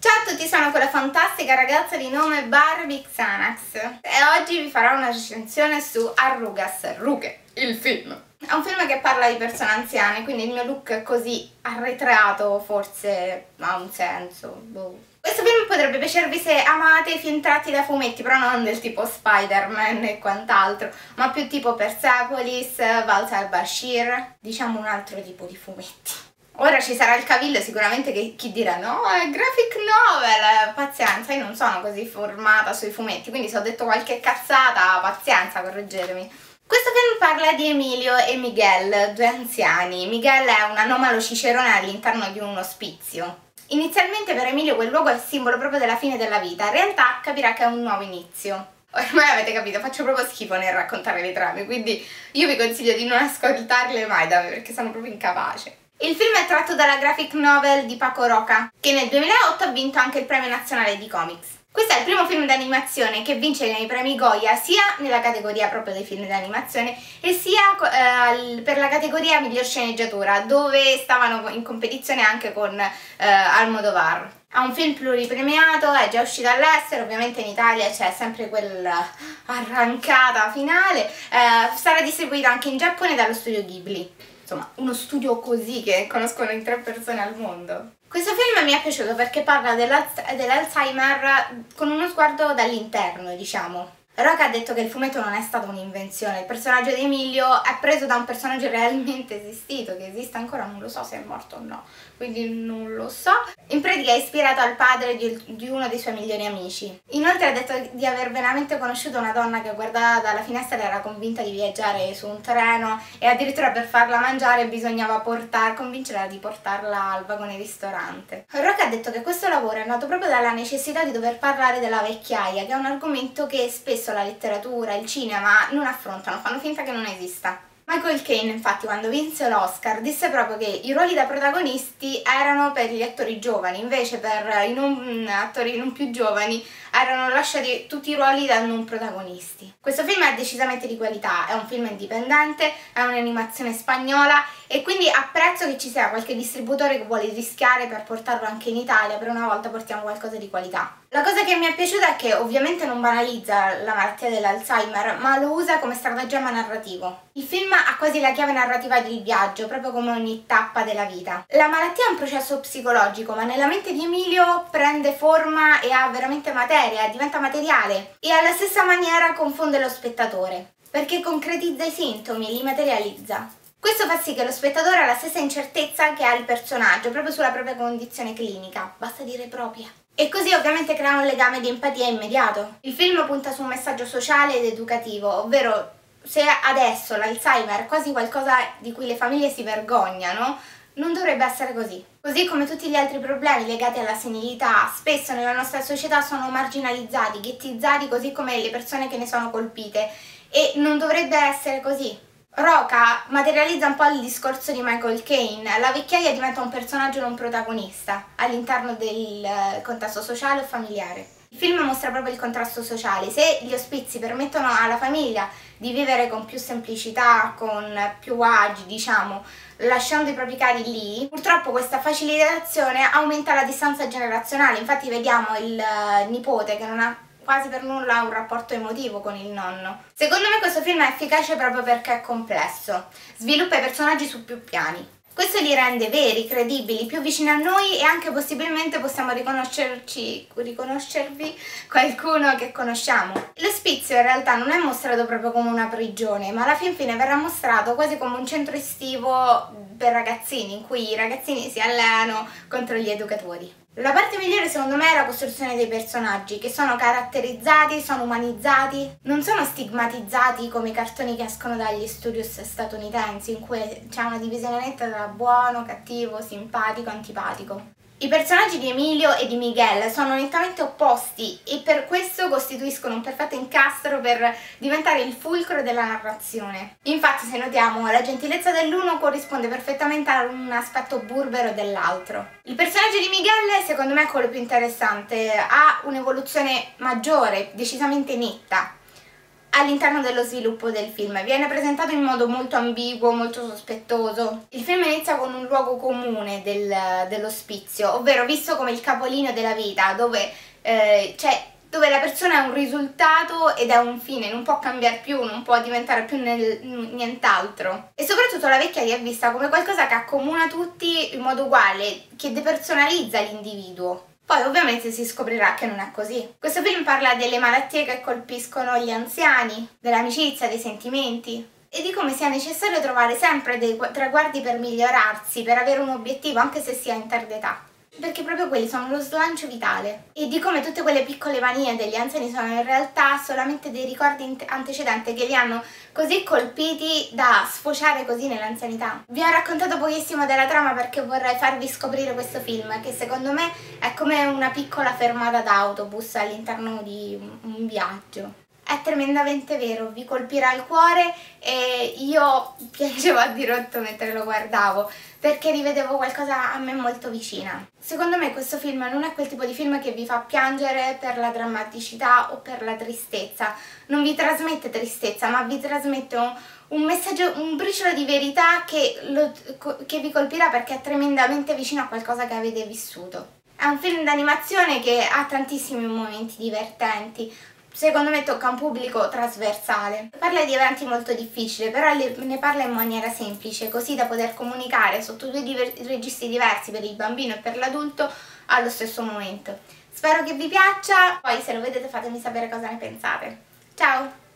Ciao a tutti, sono quella fantastica ragazza di nome Barbie Xanax e oggi vi farò una recensione su Arrugas, Rughe, il film. È un film che parla di persone anziane, quindi il mio look così arretrato forse ha un senso. Boh. Questo film potrebbe piacervi se amate i film tratti da fumetti, però non del tipo Spider-Man e quant'altro, ma più tipo Persepolis, Valsar Bashir, diciamo un altro tipo di fumetti. Ora ci sarà il cavillo sicuramente che chi dirà no, è graphic novel, pazienza, io non sono così formata sui fumetti, quindi se ho detto qualche cazzata, pazienza, correggetemi. Questo film parla di Emilio e Miguel, due anziani. Miguel è un anomalo cicerone all'interno di un ospizio. Inizialmente per Emilio quel luogo è il simbolo proprio della fine della vita, in realtà capirà che è un nuovo inizio. Ormai avete capito, faccio proprio schifo nel raccontare le trame, quindi io vi consiglio di non ascoltarle mai da me perché sono proprio incapace. Il film è tratto dalla graphic novel di Paco Roca, che nel 2008 ha vinto anche il premio nazionale di comics. Questo è il primo film d'animazione che vince nei premi Goya sia nella categoria proprio dei film d'animazione e sia eh, per la categoria miglior sceneggiatura dove stavano in competizione anche con eh, Almodovar. È un film pluripremiato, è già uscito all'estero, ovviamente in Italia c'è sempre quella arrancata finale, eh, sarà distribuito anche in Giappone dallo studio Ghibli insomma uno studio così che conoscono in tre persone al mondo. Questo film mi è piaciuto perché parla dell'Alzheimer con uno sguardo dall'interno, diciamo. Roca ha detto che il fumetto non è stata un'invenzione, il personaggio di Emilio è preso da un personaggio realmente esistito, che esiste ancora, non lo so se è morto o no, quindi non lo so. In pratica è ispirato al padre di, di uno dei suoi migliori amici. Inoltre ha detto di aver veramente conosciuto una donna che guardava dalla finestra era convinta di viaggiare su un treno e addirittura per farla mangiare bisognava portar, convincerla di portarla al vagone ristorante. Roca ha detto che questo lavoro è nato proprio dalla necessità di dover parlare della vecchiaia, che è un argomento che spesso spesso la letteratura, il cinema non affrontano, fanno finta che non esista. Michael Caine infatti quando vinse l'Oscar disse proprio che i ruoli da protagonisti erano per gli attori giovani, invece per i non attori non più giovani erano lasciati tutti i ruoli da non protagonisti. Questo film è decisamente di qualità, è un film indipendente, è un'animazione spagnola e quindi apprezzo che ci sia qualche distributore che vuole rischiare per portarlo anche in Italia, per una volta portiamo qualcosa di qualità. La cosa che mi è piaciuta è che ovviamente non banalizza la malattia dell'Alzheimer, ma lo usa come stratagemma narrativo. Il film ha quasi la chiave narrativa del viaggio, proprio come ogni tappa della vita. La malattia è un processo psicologico, ma nella mente di Emilio prende forma e ha veramente materia, diventa materiale e alla stessa maniera confonde lo spettatore, perché concretizza i sintomi, li materializza. Questo fa sì che lo spettatore ha la stessa incertezza che ha il personaggio, proprio sulla propria condizione clinica, basta dire propria. E così ovviamente crea un legame di empatia immediato. Il film punta su un messaggio sociale ed educativo, ovvero se adesso l'Alzheimer è quasi qualcosa di cui le famiglie si vergognano, non dovrebbe essere così. Così come tutti gli altri problemi legati alla senilità, spesso nella nostra società sono marginalizzati, ghettizzati, così come le persone che ne sono colpite. E non dovrebbe essere così. Roca materializza un po' il discorso di Michael Caine, la vecchiaia diventa un personaggio non protagonista all'interno del eh, contesto sociale o familiare. Il film mostra proprio il contrasto sociale, se gli ospizi permettono alla famiglia di vivere con più semplicità, con più agi, diciamo, lasciando i propri cari lì, purtroppo questa facilitazione aumenta la distanza generazionale, infatti vediamo il eh, nipote che non ha quasi per nulla un rapporto emotivo con il nonno. Secondo me questo film è efficace proprio perché è complesso, sviluppa i personaggi su più piani. Questo li rende veri, credibili, più vicini a noi e anche possibilmente possiamo riconoscervi qualcuno che conosciamo. L'ospizio in realtà non è mostrato proprio come una prigione, ma alla fin fine verrà mostrato quasi come un centro estivo per ragazzini, in cui i ragazzini si allenano contro gli educatori. La parte migliore secondo me è la costruzione dei personaggi, che sono caratterizzati, sono umanizzati, non sono stigmatizzati come i cartoni che escono dagli studios statunitensi, in cui c'è una divisione netta tra buono, cattivo, simpatico, antipatico. I personaggi di Emilio e di Miguel sono nettamente opposti e per questo costituiscono un perfetto incastro per diventare il fulcro della narrazione. Infatti, se notiamo, la gentilezza dell'uno corrisponde perfettamente a un aspetto burbero dell'altro. Il personaggio di Miguel, secondo me, è quello più interessante, ha un'evoluzione maggiore, decisamente netta all'interno dello sviluppo del film. Viene presentato in modo molto ambiguo, molto sospettoso. Il film inizia con un luogo comune del, dell'ospizio, ovvero visto come il capolineo della vita, dove eh, c'è dove la persona è un risultato ed è un fine, non può cambiare più, non può diventare più nel, nient'altro. E soprattutto la vecchia li è vista come qualcosa che accomuna tutti in modo uguale, che depersonalizza l'individuo. Poi ovviamente si scoprirà che non è così. Questo film parla delle malattie che colpiscono gli anziani, dell'amicizia, dei sentimenti e di come sia necessario trovare sempre dei traguardi per migliorarsi, per avere un obiettivo anche se si è in tarda età perché proprio quelli sono lo slancio vitale e di come tutte quelle piccole manie degli anziani sono in realtà solamente dei ricordi antecedenti che li hanno così colpiti da sfociare così nell'anzianità. Vi ho raccontato pochissimo della trama perché vorrei farvi scoprire questo film che secondo me è come una piccola fermata d'autobus all'interno di un viaggio è tremendamente vero, vi colpirà il cuore e io piangevo a dirotto mentre lo guardavo perché rivedevo qualcosa a me molto vicina. Secondo me questo film non è quel tipo di film che vi fa piangere per la drammaticità o per la tristezza, non vi trasmette tristezza ma vi trasmette un, un messaggio, un briciolo di verità che, lo, che vi colpirà perché è tremendamente vicino a qualcosa che avete vissuto. È un film d'animazione che ha tantissimi momenti divertenti, secondo me tocca un pubblico trasversale. Parla di eventi molto difficili, però ne parla in maniera semplice, così da poter comunicare sotto due diver registri diversi per il bambino e per l'adulto allo stesso momento. Spero che vi piaccia, poi se lo vedete fatemi sapere cosa ne pensate. Ciao!